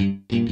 ding ding